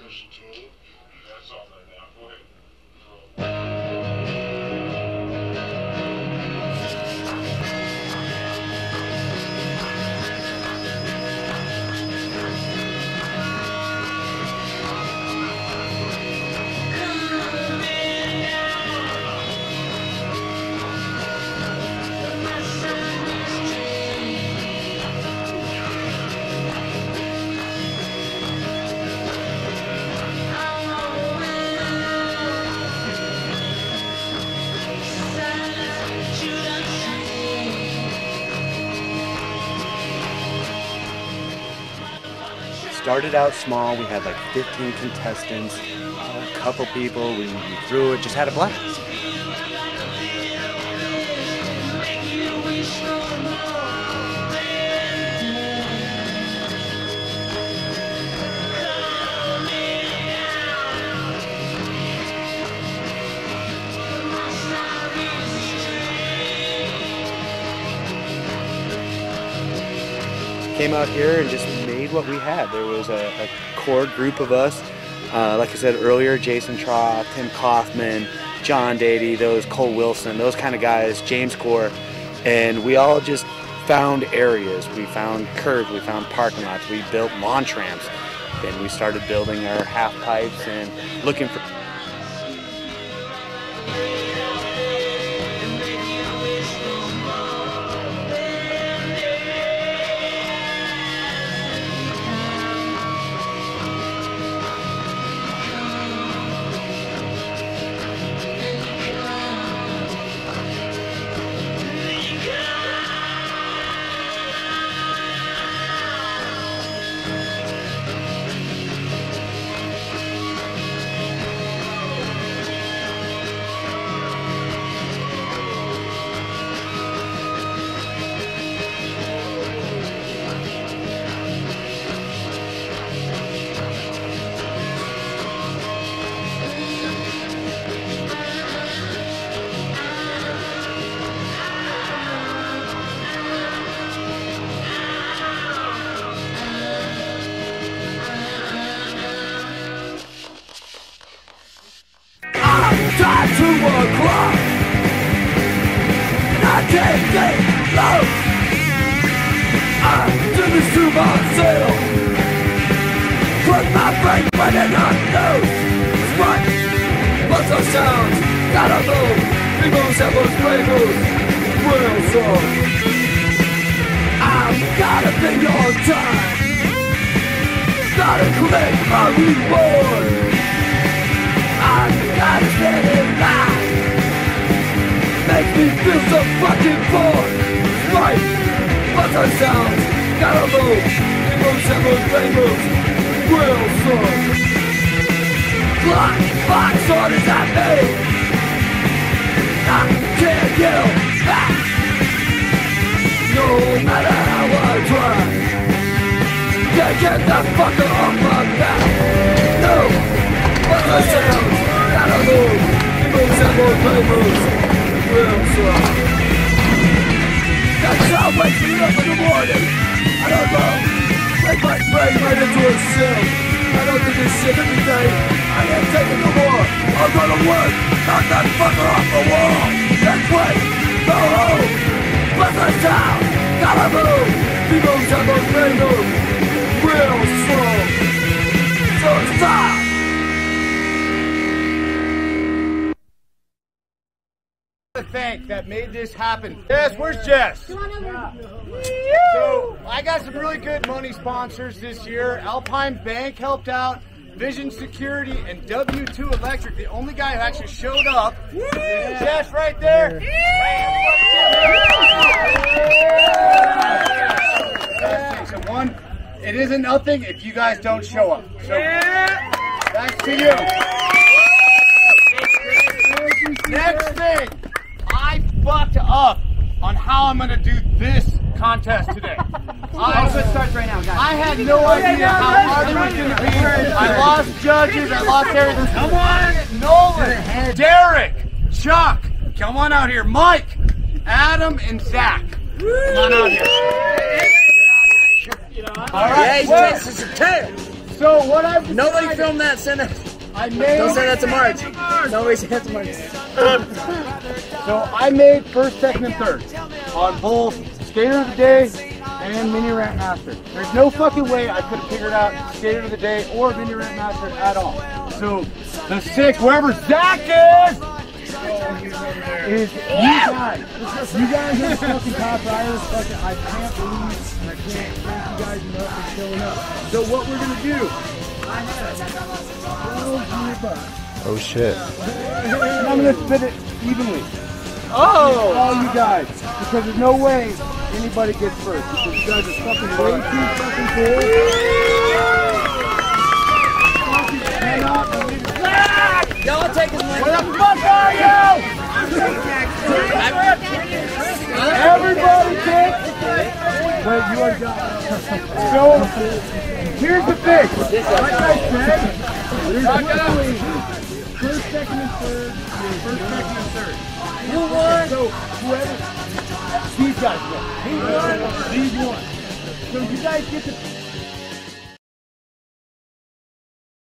Station 2. That's on there now. Go Started out small. We had like 15 contestants, a couple people. We, we threw it, just had a blast. Came out here and just made what we had. There was a, a core group of us. Uh, like I said earlier, Jason Troth, Tim Kaufman, John Dady, those Cole Wilson, those kind of guys, James Core, and we all just found areas. We found curves, we found parking lots, we built launch ramps. Then we started building our half pipes and looking for I get low I do this to myself Put my brain when it not knows What? What's those sounds? Gotta move People samples, labels Real song I've gotta be on time Gotta collect my reward Me feel so fucking bored Right, what's our sounds? Gotta move. Samples, rainbows Real song Clock, box orders at me. I can't get back No matter how I try. Can't get that I don't do this shit every day I ain't taking no more. I'm gonna work Knock that fucker off the wall. Then wait Go home. Bless our town Gotta move People have those rainbows Real slow So stop thank that made this happen. Jess, where's Jess? So I got some really good money sponsors this year. Alpine Bank helped out. Vision Security and W2 Electric. The only guy who actually showed up is Jess right there. So one, it isn't nothing if you guys don't show up. So thanks to you. Next thing, fucked up on how I'm gonna do this contest today. I, Also, it starts right now, guys. I had no idea how hard it was gonna be. I lost judges, I lost everything. Come on, Nolan, Derek, Chuck, come on out here. Mike, Adam, and Zach. Come on out here. All right, Hey, where- this a tail. So what I've decided, Nobody filmed that. Send it. I made. Don't send that to March. Nobody send that to March. Um, So I made first, second, and third on both Skater of the Day and Mini Ramp Master. There's no fucking way I could have figured out Skater of the Day or Mini Ramp Master at all. So the sixth, wherever Zach is, is you guys. You guys are the fucking top riders. Fucking, I can't believe and I can't thank you guys enough for showing up. So what we're gonna do? I have 12 bucks. Oh shit. And I'm gonna split it evenly. Oh! All you guys. Because there's no way anybody gets first. Because you guys are fucking way too fucking cool. Fucking cannot believe it. Y'all take his money. Where the fuck are you? Everybody takes. Wait, you are done. So, here's the thing. Like I said, there's literally first, second, and third. First, second, and third. You won. So whoever these guys won. These won. These won. So you guys get to